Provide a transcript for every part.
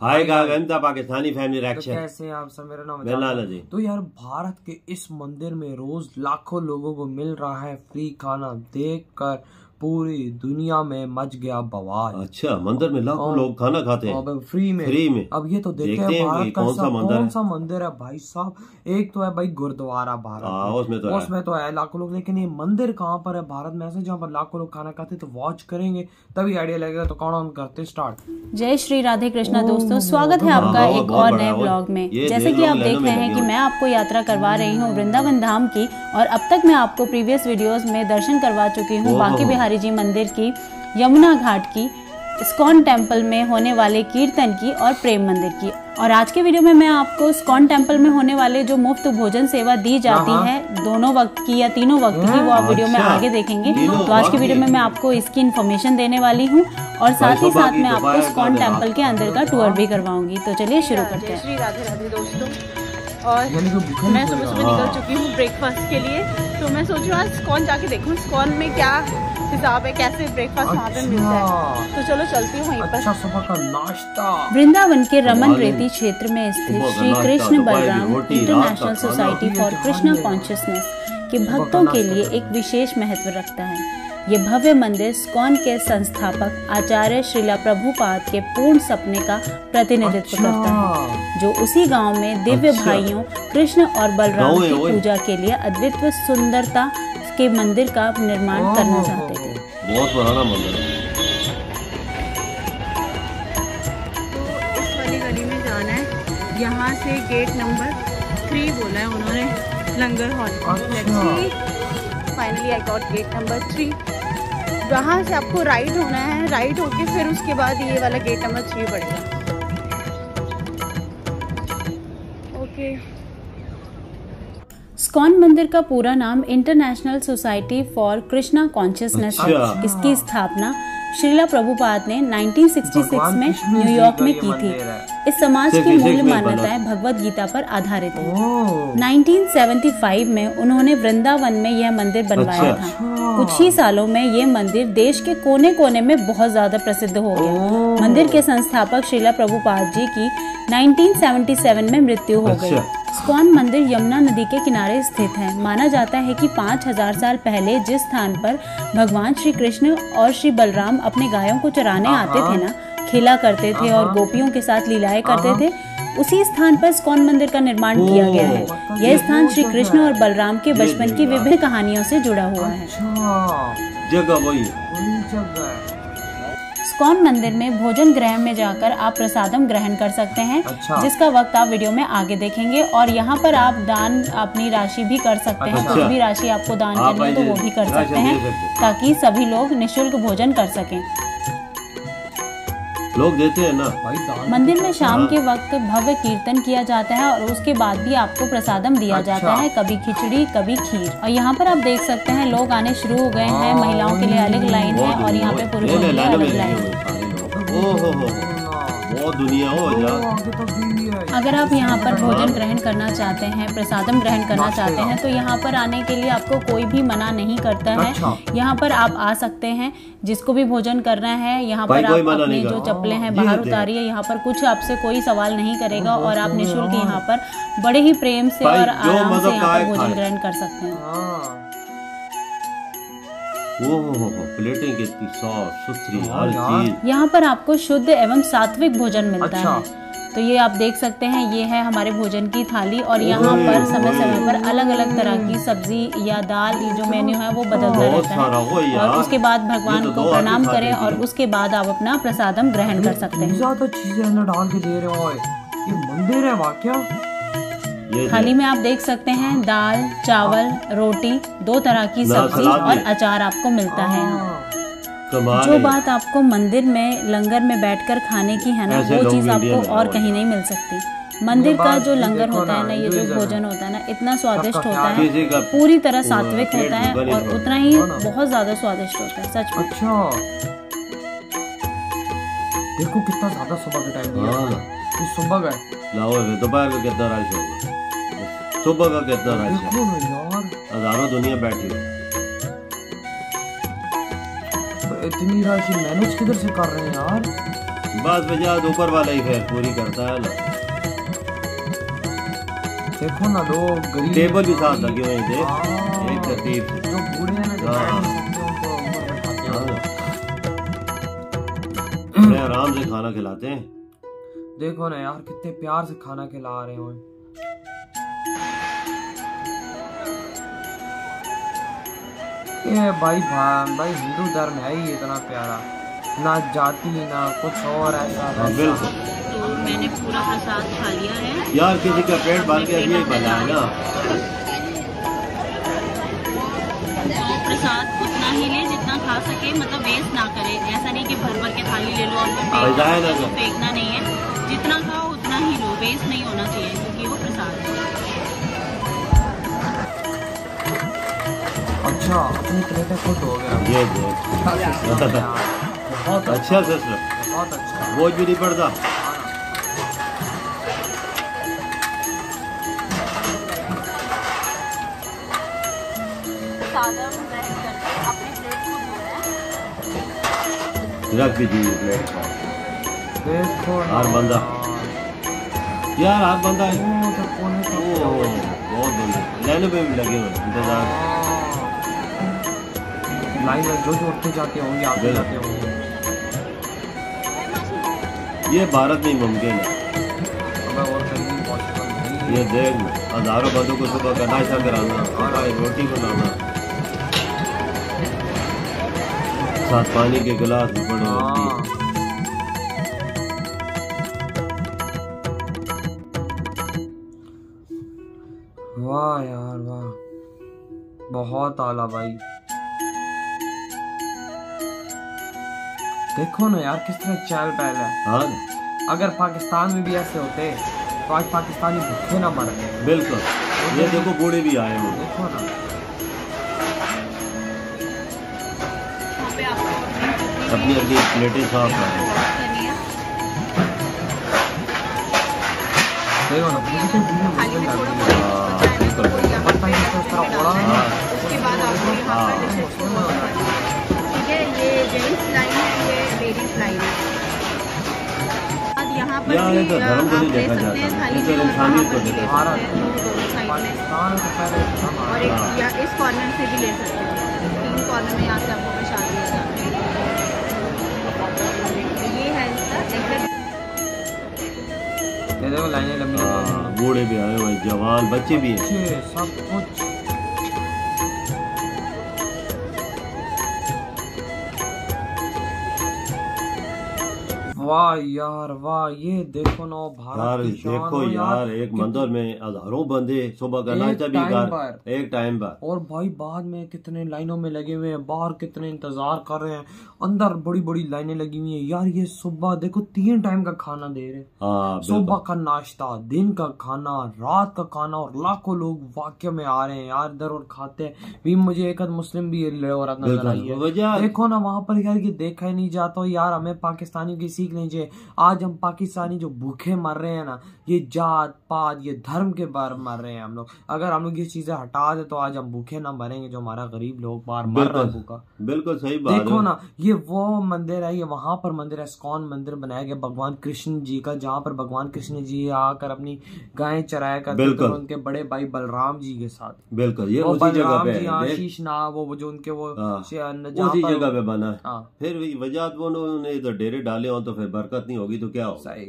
हाय Gagan Pakistani family तो कैसे हैं आप सब? मेरा नाम मेरा जी। तो यार भारत के इस मंदिर में रोज लाखों लोगों को मिल रहा है फ्री खाना। देखकर पूरी दुनिया में मच गया बवाल। अच्छा मंदिर में लाखों लोग खाना खाते हैं। फ्री में। फ्री में। अब ये तो देखते देखते हैं भारत का कौन सा मंदिर कौन है। सा मंदिर है भाई साहब। एक तो है भाई गुरुद्वारा भारत हाँ, उसमें तो है। उसमें तो है लाखों लोग। लेकिन ये मंदिर कहाँ पर है भारत में? ऐसे जहाँ पर लाखों लोग खाना खाते तो वॉच करेंगे। तभी आइडिया लगेगा तो कौन ऑन करते स्टार्ट जय श्री राधे कृष्णा दोस्तों स्वागत है आपका एक और नए ब्लॉग में। जैसे कि आप देख रहे हैं कि मैं आपको यात्रा करवा रही हूँ वृंदावन धाम की और अब तक मैं आपको प्रीवियस वीडियोस में दर्शन करवा चुकी हूँ। बांके बिहारी जी मंदिर की यमुना घाट की स्कॉन टेंपल में होने वाले कीर्तन की और प्रेम मंदिर की। और आज के वीडियो में मैं आपको स्कॉन टेंपल में होने वाले जो मुफ़्त भोजन सेवा दी जाती हाँ। है। दोनों वक्त की या तीनों वक्त की वो आप वीडियो में अच्छा। आगे देखेंगे। तो आज की वीडियो में मैं आपको इसकी इन्फॉर्मेशन देने वाली हूँ और साथ ही साथ मैं आपको स्कॉन टेंपल के अंदर का टूर भी करवाऊँगी। तो चलिए शुरू करते हैं। राधे राधे दोस्तों। और भूखा मैं सुबह सुबह हाँ। निकल चुकी हूँ ब्रेकफास्ट के लिए। तो मैं सोच रही हूँ आज कौन जाके देखूँ कौन में क्या हिसाब है कैसे ब्रेकफास्ट वहाँ पे मिलता है अच्छा। तो चलो चलती हूँ वहीं पर। अच्छा सुबह का नाश्ता। वृंदावन के रमन रेती क्षेत्र में स्थित Shri Krishna Balram international society for Krishna consciousness के भक्तों के लिए एक विशेष महत्व रखता है। ये भव्य मंदिर स्कॉन के संस्थापक आचार्य श्रीला प्रभुपाद के पूर्ण सपने का प्रतिनिधित्व अच्छा। करता है जो उसी गाँव में दिव्य अच्छा। भाइयों कृष्ण और बलराम की पूजा के लिए अद्वितीय सुंदरता के मंदिर का निर्माण करना चाहते थे बहुत पुराना मंदिर है। तो इस वाली गली में जाना है। यहाँ से गेट नंबर थ्री बोला है उन्होंने langar hall. Finally I got gate number three वहाँ से आपको राइट होना है। राइट होके फिर उसके बाद ये वाला गेट नंबर थ्री पड़ेगा स्कॉन मंदिर का पूरा नाम international society for Krishna consciousness है। इसकी स्थापना श्रीला प्रभुपाद ने 1966 भगवान में न्यूयॉर्क में की थी। इस समाज की मूल। मान्यताएँ भगवत गीता पर आधारित है। ओह। 1975 में उन्होंने वृंदावन में यह मंदिर बनवाया अच्छा। था। कुछ ही सालों में ये मंदिर देश के कोने कोने में बहुत ज़्यादा प्रसिद्ध हो गया। मंदिर के संस्थापक श्रीला प्रभुपाद जी की 1977 में मृत्यु हो गई। अच्छा। स्कॉन मंदिर यमुना नदी के किनारे स्थित है। माना जाता है कि 5000 साल पहले जिस स्थान पर भगवान श्री कृष्ण और श्री बलराम अपने गायों को चराने आते थे ना खेला करते थे और गोपियों के साथ लीलाएँ करते थे उसी स्थान पर स्कॉन मंदिर का निर्माण किया गया है। यह स्थान श्री कृष्ण और बलराम के बचपन की विभिन्न कहानियों से जुड़ा हुआ है। अच्छा जगह वही जगह स्कॉन मंदिर में भोजन ग्रहण में जाकर आप प्रसादम ग्रहण कर सकते हैं अच्छा। जिसका वक्त आप वीडियो में आगे देखेंगे और यहाँ पर आप दान अपनी राशि भी कर सकते हैं। अच्छा। कुछ भी राशि आपको दान करनी है तो वो भी कर सकते हैं। ताकि सभी लोग निशुल्क भोजन कर सकें। लोग देते हैं ना। भाई दान मंदिर में शाम के वक्त भव्य कीर्तन किया जाता है और उसके बाद भी आपको प्रसादम दिया अच्छा। जाता है कभी खिचड़ी कभी खीर। और यहाँ पर आप देख सकते हैं लोग आने शुरू हो गए हैं हाँ, महिलाओं के लिए अलग लाइन है और यहाँ पे पुरुषों के लिए अलग लाइन है। ओ हो हो दुनिया हो जा है अगर आप यहाँ पर भोजन ग्रहण करना चाहते हैं प्रसादम ग्रहण करना चाहते हैं तो यहाँ पर आने के लिए आपको कोई भी मना नहीं करता है। अच्छा। यहाँ पर आप आ सकते हैं जिसको भी भोजन करना है यहाँ पर आप मना अपनी जो चप्पलें हैं बाहर हैं। उतारिए यहाँ पर कुछ आपसे कोई सवाल नहीं करेगा और आप निःशुल्क यहाँ पर बड़े ही प्रेम से और आराम से यहाँ पर भोजन ग्रहण कर सकते हैं। हो हो प्लेटें कितनी साफ़ सुथरी हर चीज़। यहाँ पर आपको शुद्ध एवं सात्विक भोजन मिलता अच्छा। है। तो ये आप देख सकते हैं ये है हमारे भोजन की थाली और यहाँ पर समय समय पर अलग अलग तरह की सब्ज़ी या दाल ये जो मेन्यू है वो बदलता रहता है। और उसके बाद भगवान तो को प्रणाम करें और उसके बाद आप अपना प्रसादम ग्रहण कर सकते हैं। ज़्यादा चीज़ें अंदर डाल के दे रहे हो ये मंदिर है वाक्या? थाली में आप देख सकते हैं दाल चावल रोटी दो तरह की सब्ज़ी और अचार आपको मिलता है। हाँ, जो बात आपको मंदिर में लंगर में बैठकर खाने की है ना वो चीज़ आपको और कहीं नहीं मिल सकती। मंदिर का जो लंगर होता है ना, ये जो भोजन होता है ना इतना स्वादिष्ट होता है। पूरी तरह सात्विक होता है और उतना ही हाँ। बहुत ज़्यादा स्वादिष्ट होता है सच में। अच्छा। देखो कितना ज़्यादा सुबह के टाइम हाँ। ये सुबह का है। लाओ ये दोपहर का कितना रश होगा? सुबह का कितना रश है? देखो यार। हज़ारों दुनिया बैठी है। इतनी राशि मैनेज किधर से कर रहे हैं यार। बस वजह ऊपर वाला ही फिर पूरी करता है देखो ना लोग गरीब टेबल भी साथ लगे हुए थे हाँ। एक तरतीब जो बूढ़े हैं ना हैं। हाँ। आराम से खाना खिलाते हैं। देखो ना यार कितने प्यार से खाना खिला रहे हो। ये भाई भाई भाई हिंदू धर्म है ही इतना प्यारा। ना जाति ना कुछ और ऐसा हाँ बिल्कुल। तो मैंने पूरा प्रसाद खा लिया है। यार किसी का पेट भर के ये भला है ना। खा सके मतलब वेस्ट ना करे। ऐसा नहीं कि भर भर के थाली ले लो और फिर दो, कर। फेंकना नहीं है। जितना खाओ उतना ही लो। वेस्ट नहीं होना चाहिए क्योंकि वो प्रसाद है। अच्छा अपनी प्लेटें खुद हो गया। ये बहुत अच्छा सिस्टर बहुत अच्छा। बोझ भी नहीं पड़ता। सादा रख दीजिए प्लेट देखो हर बंदा। यार। हाथ बंदा का बहुत लाइनों पे भी लगे हुए इंतज़ार। लाइन में जो जो उठते जाते होंगे आते जाते होंगे। ये भारत में मुमकिन है। और ये देख हज़ारों बंदों को सुबह का नाश्ता कराना सुबह रोटी बनाना। साथ पानी के गिलास भी पड़े होते हाँ। वाह यार वाह। बहुत आला भाई। देखो ना यार किस तरह चहल पहल है। हाँ। अगर पाकिस्तान में भी ऐसे होते तो आज पाकिस्तानी भूखे ना मरते बिल्कुल। ये देखो बूढ़े भी आए हैं। देखो ना। है यहाँ ही है। हाँ। उसके बाद आपको यहाँ हाँ। है। है है है। तो धर्म को आप नहीं ले देखा सकते हैं जाता। थाली ये में और इंसानियत को पर देखा और एक हाँ। या इस कॉर्नर से भी ले सकते हैं। तीन कॉर्नर में यहाँ से आपको देखो लाइनें लंबी। हाँ, बूढ़े भी आए हुए जवान बच्चे भी हैं। सब कुछ। वाह यार वाह ये देखो ना यार भारत शान देखो हो यार। एक मंदिर में हज़ारों बंदे सुबह का नाश्ता भी कर एक टाइम पर। और भाई बाद में कितने लाइनों में लगे हुए हैं बाहर कितने इंतज़ार कर रहे हैं। अंदर बड़ी बड़ी लाइनें लगी हुई हैं। यार ये सुबह देखो तीन टाइम का खाना दे रहे हैं। हाँ सुबह का नाश्ता दिन का खाना रात का खाना और लाखों लोग वाक्य में आ रहे हैं। यार इधर और खाते हैं। भी मुझे एक मुस्लिम भी औरत नज़र आई है देखो ना वहाँ पर यार ये देखा ही नहीं जाता यार हमें पाकिस्तानी की सीख नहीं चाहिए आज हम पाकिस्तानी जो भूखे मर रहे हैं ना ये जात पात ये धर्म के बार मर रहे हैं हम लोग। अगर हम लोग ये चीज़ें हटा दे तो आज हम भूखे ना मरेंगे जो हमारा गरीब लोग बाहर मर रहा है। भूखा। बिल्कुल सही बात देखो ना ये वो मंदिर है ये वहाँ पर मंदिर है स्कॉन मंदिर बनाया गया भगवान कृष्ण जी का जहाँ पर भगवान कृष्ण जी आकर अपनी गाय चराया करते थे उनके बड़े भाई बलराम जी के साथ। बिल्कुल ये उसी जगह पे जी है ना वो जो उनके वो हाँ, उसी जगह पे बना है। फिर वही वजह वो उन्होंने इधर डेरे डाले हो तो फिर बरकत नहीं होगी तो क्या होगा? सही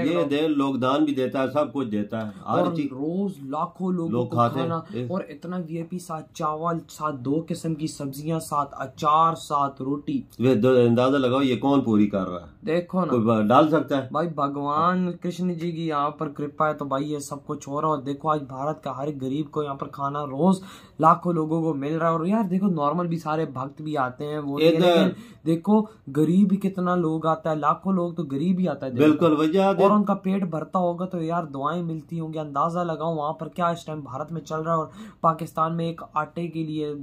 ये लो। दे लोग दान भी देता है सब कुछ देता है। और रोज लाखों लोगों लोग को खाते हैं। खाना और इतना वीआईपी साथ चावल साथ दो किस्म की सब्ज़ियाँ साथ अचार साथ रोटी। अंदाज़ा लगाओ ये कौन पूरी कर रहा है? देखो ना। कोई डाल सकता है? भाई भगवान कृष्ण जी की यहाँ पर कृपा है तो भाई ये सब कुछ हो रहा है। और देखो आज भारत का हर गरीब को यहाँ पर खाना रोज लाखों लोगों को मिल रहा है। और यार देखो नॉर्मल भी सारे भक्त भी आते हैं वो लेकिन देखो गरीब भी कितना लोग आता है लाखों लोग तो गरीब ही आता है। बिल्कुल। वजह और उनका पेट भरता होगा तो यार दुआएँ मिलती होंगी अंदाज़ा लगाओ वहाँ पर क्या इस टाइम भारत में चल रहा है। और पाकिस्तान में एक आटे के लिए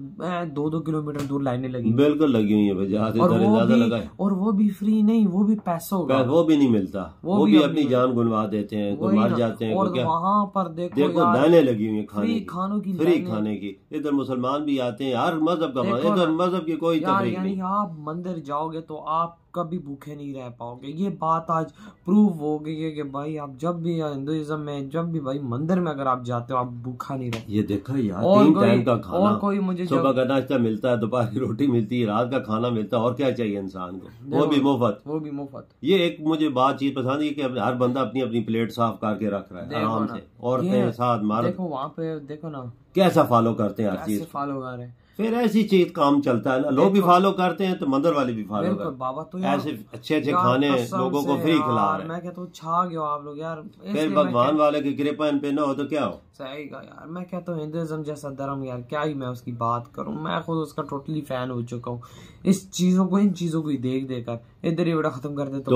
दो दो किलोमीटर दूर लाइने लगी बिल्कुल लगी हुई है वजह और वो भी और वो भी फ्री नहीं वो भी पैसों का वो भी नहीं मिलता। वो वो भी अपनी- जान गुनवा देते हैं तो मर जाते हैं और तो वहाँ पर देखो, देखो यार लगी हुई हैं खाने की। खानों की फ्री खाने की। इधर मुसलमान भी आते हैं हर मज़हब का इधर मज़हब की कोई यार यानी नहीं। आप मंदिर जाओगे तो आप कभी भूखे नहीं रह पाओगे। ये बात आज प्रूव हो गई है कि भाई आप जब भी हिंदुइज्म में जब भी भाई मंदिर में अगर आप जाते हो आप भूखा नहीं रहते ये देखा यार और तीन कोई- टाइम का और कोई मुझे सुबह का नाश्ता मिलता है दोपहर की रोटी मिलती है रात का खाना मिलता है और क्या चाहिए इंसान को? वो भी मुफ़्त। वो भी मुफ़्त। ये एक मुझे बात चीज़ पसंद है कि हर बंदा अपनी अपनी प्लेट साफ़ करके रख रहा है आराम से। औरतें ये- साथ मर्द देखो वहाँ पे देखो ना। कैसा फॉलो करते हैं हर चीज़? फॉलो कर रहे हैं। फिर ऐसी चीज़ काम चलता है ना। लोग भी फॉलो करते हैं तो मंदिर वाले भी फॉलो करते बाबा तो ऐसे अच्छे अच्छे खाने लोगों को फ्री खिला रहे हैं। मैं कहता हूँ छा गयो आप लोग यार। फिर भगवान वाले की कृपा इन पे ना हो तो क्या हो? सही का यार मैं कहता हूँ हिंदुइज्म जैसा धर्म यार क्या ही मैं उसकी बात करूँ। मैं खुद उसका टोटली फ़ैन हो चुका हूँ। इस चीज़ों को इन चीज़ों को ही देख देकर इधर ही बड़ा खत्म कर देता हूँ।